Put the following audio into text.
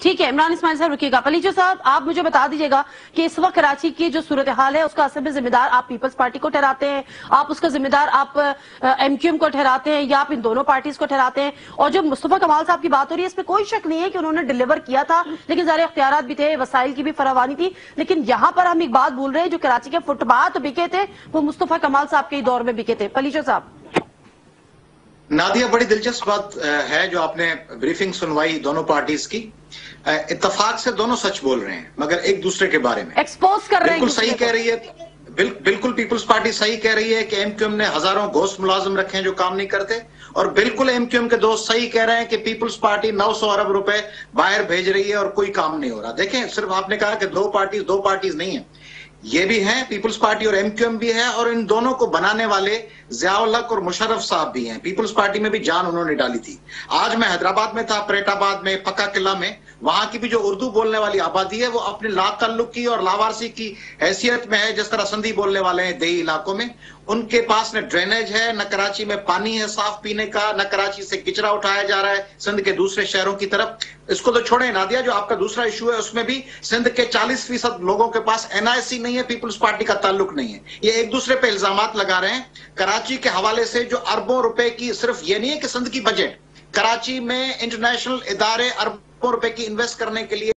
ٹھیک ہے، عمران اسماعیل صاحب رکیے گا۔ پلیچو صاحب، آپ مجھے بتا دیجیے گا کہ اس وقت کراچی کی جو صورتحال ہے، اس کا اصل میں ذمہ دار آپ پیپلز پارٹی کو ٹھہراتے ہیں۔ آپ اس کا ذمہ دار آپ ایم کیو ایم کو ٹھہراتے ہیں یا آپ ان دونوں پارٹیز کو ٹھہراتے ہیں۔ اور جو مصطفیٰ کمال صاحب کی بات ہو رہی ہے، اس میں کوئی شک نہیں ہے کہ انہوں نے ڈیلیور کیا تھا، لیکن ظاہر اختیارات بھی تھے، وسائل کی بھی فراوانی تھی۔ لیکن یہاں پر ہم ایک بات بھول رہے ہیں، جو کراچی کے فٹ بات بکے تھے، وہ مصطفیٰ کمال صاحب کے دور میں بکے تھے۔ پلیچو صاحب۔ نادیہ بڑی دلچسپ بات ہے جو آپ نے بریفنگ سنوائی دونوں پارٹیز کی۔ اتفاق سے دونوں سچ بول رہے ہیں مگر ایک دوسرے کے بارے میں۔ ایکسپوز کر رہے ہیں بالکل صحیح کہہ رہی ہے بالکل پیپلز پارٹی صحیح کہہ رہی ہے کہ ایم کیو ایم نے ہزاروں گوشت ملازم رکھے ہیں جو کام نہیں کرتے اور بالکل ایم کیو ایم کے دوست صحیح کہہ رہے ہیں کہ پیپلز پارٹی نو سو ارب روپے باہر بھیج رہی ہے اور کوئی کام نہیں ہو رہا۔ دیکھیں صرف آپ نے کہا کہ دو پارٹیز دو پارٹیز نہیں ہیں۔ یہ بھی ہیں پیپلز پارٹی اور ایم کیو ایم بھی ہے اور ان دونوں کو بنانے والے ضیاء الحق اور مشرف صاحب بھی ہیں۔ پیپلز پارٹی میں بھی جان انہوں نے ڈالی تھی۔ آج میں حیدرآباد میں تھا، پریٹ آباد میں، پکا قلعہ میں۔ وہاں کی بھی جو اردو بولنے والی آبادی ہے، وہ اپنے لا تعلق کی اور لاوارسی کی حیثیت میں ہے، جس طرح سندھی بولنے والے ہیں دیہی علاقوں میں۔ ان کے پاس نہ ڈرینیج ہے، نہ کراچی میں پانی ہے صاف پینے کا، نہ کراچی سے کچرا اٹھایا جا رہا ہے سندھ کے دوسرے شہروں کی طرف۔ اس کو تو چھوڑیں نادیا جو آپ کا دوسرا ایشو ہے، اس میں بھی سندھ کے چالیس فیصد لوگوں کے پاس این آئی سی نہیں نہیں ہے پیپلز پارٹی کا تعلق نہیں ہے۔ یہ ایک دوسرے پہ الزامات لگا رہے ہیں۔ کراچی کے حوالے سے جو اربوں روپے کی صرف یہ نہیں ہے کہ سندھ کی بجٹ، کراچی میں انٹرنیشنل ادارے اربوں روپے کی انویسٹ کرنے کے لیے